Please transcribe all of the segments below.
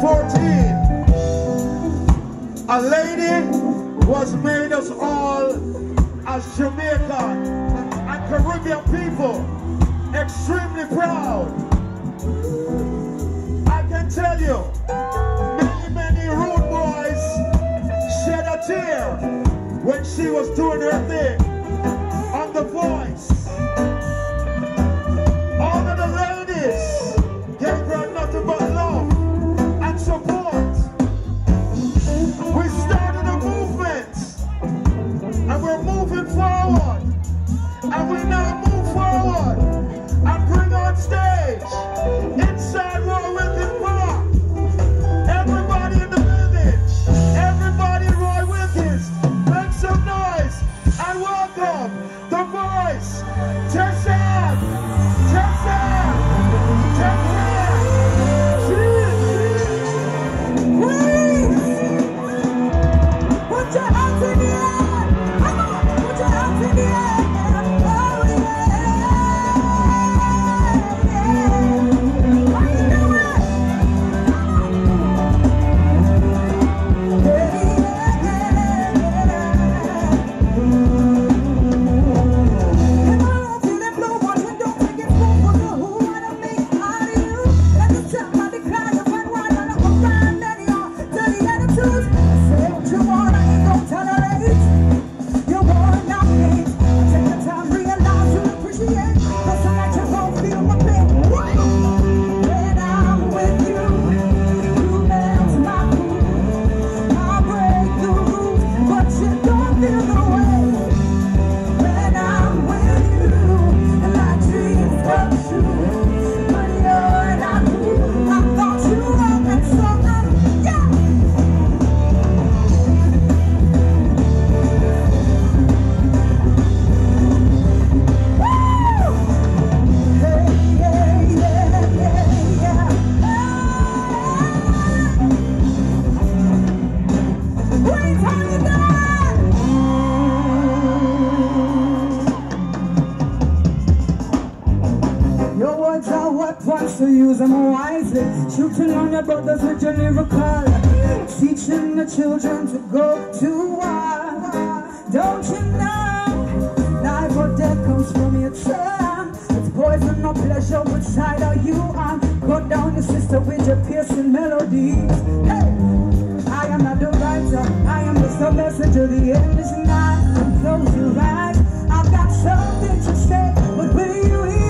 14, a lady was made us all as Jamaica and Caribbean people extremely proud. I can tell you, many, many rude boys shed a tear when she was doing her thing on The Voice. use them wisely. Shooting on your brothers with your lyrical Teaching the children to go to war. Don't you know? Life or death comes from your tongue It's poison or pleasure, which side are you on? Go down your sister with your piercing melodies Hey! I am not the writer. I am just a messenger The end. Is nigh, so close your eyes. I've got something to say But will you hear?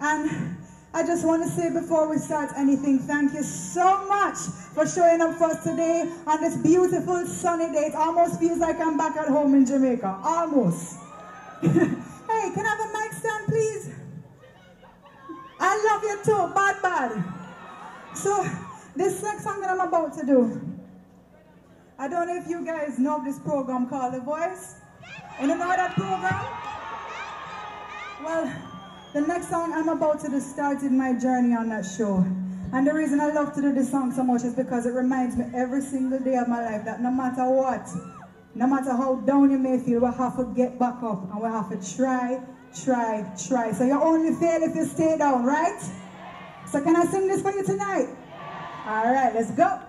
And I just want to say before we start anything, thank you so much for showing up for us today on this beautiful sunny day. It almost feels like I'm back at home in Jamaica. Almost. hey, can I have a mic stand, please? I love you too, bad, bad. So, this next song that I'm about to do, I don't know if you guys know this program called The Voice. You know that program? Well, the next song I'm about to do started my journey on that show. And the reason I love to do this song so much is because it reminds me every single day of my life that no matter what, no matter how down you may feel, we have to get back up and we have to try, try, try. So you only fail if you stay down, right? So can I sing this for you tonight? All right, let's go.